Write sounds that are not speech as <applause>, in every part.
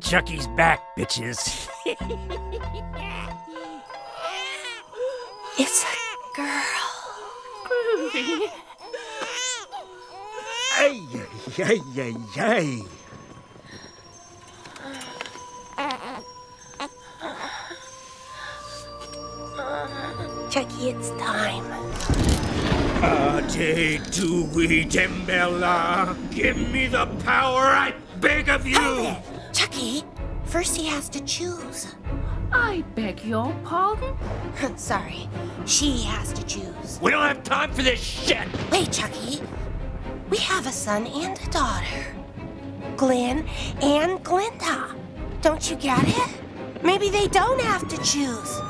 Chucky's back, bitches. It's a girl. Groovy. Ay, ay, ay, ay. Chucky, it's time. Ade Due Damballa. Give me the power, I beg of you. Hold first he has to choose. I beg your pardon? <laughs> Sorry, she has to choose. We don't have time for this shit. Wait, Chucky. We have a son and a daughter. Glen and Glenda. Don't you get it? Maybe they don't have to choose.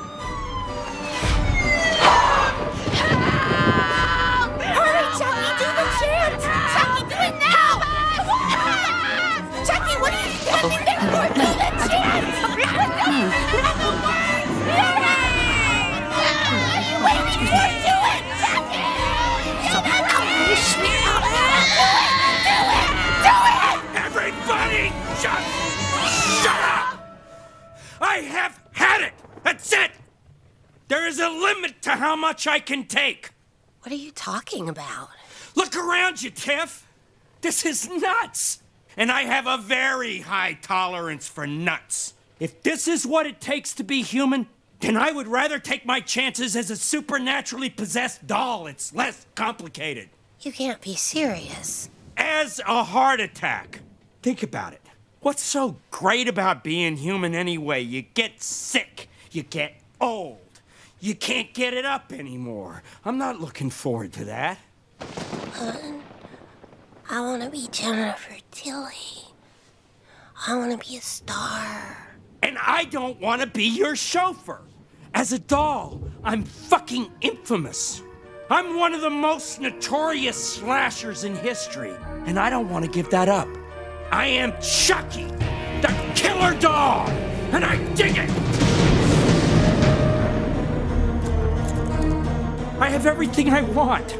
Shut up. I have had it. That's it. There is a limit to how much I can take. What are you talking about? Look around you, Tiff. This is nuts. And I have a very high tolerance for nuts. If this is what it takes to be human, then I would rather take my chances as a supernaturally possessed doll. It's less complicated. You can't be serious. As a heart attack. Think about it. What's so great about being human anyway? You get sick, you get old, you can't get it up anymore. I'm not looking forward to that. Hun, I want to be Jennifer Tilly. I want to be a star. And I don't want to be your chauffeur. As a doll, I'm fucking infamous. I'm one of the most notorious slashers in history, and I don't want to give that up. I am Chucky, the killer dog, and I dig it. I have everything I want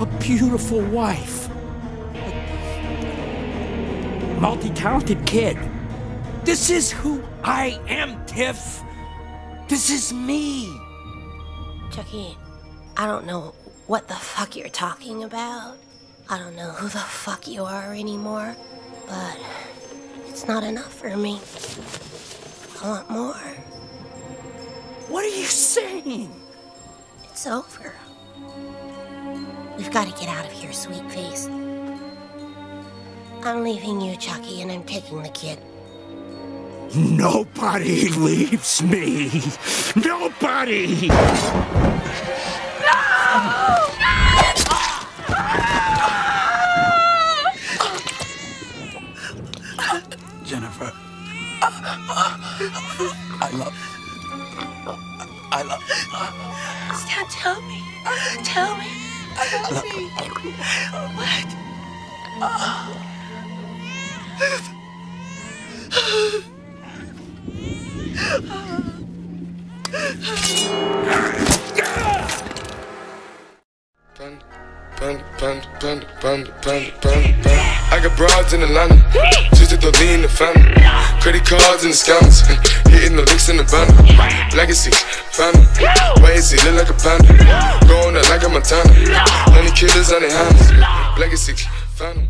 a beautiful wife, a multi talented kid. This is who I am, Tiff. This is me. Chucky, I don't know what the fuck you're talking about. I don't know who the fuck you are anymore, but it's not enough for me. I want more. What are you saying? It's over. We've got to get out of here, sweet face. I'm leaving you, Chucky, and I'm taking the kid. Nobody <laughs> leaves me. Nobody. Jennifer. I love. I love. Stan, tell me. Tell me. What? Panda, panda, panda, panda, panda, panda, panda, panda. I got broads in the Atlanta, just to lean in the family. Credit cards and the scammers, <laughs> hitting the licks in the band. Legacy, family, why is he look like a panda? Going out like a Montana, honey killers on their hands. Legacy, family.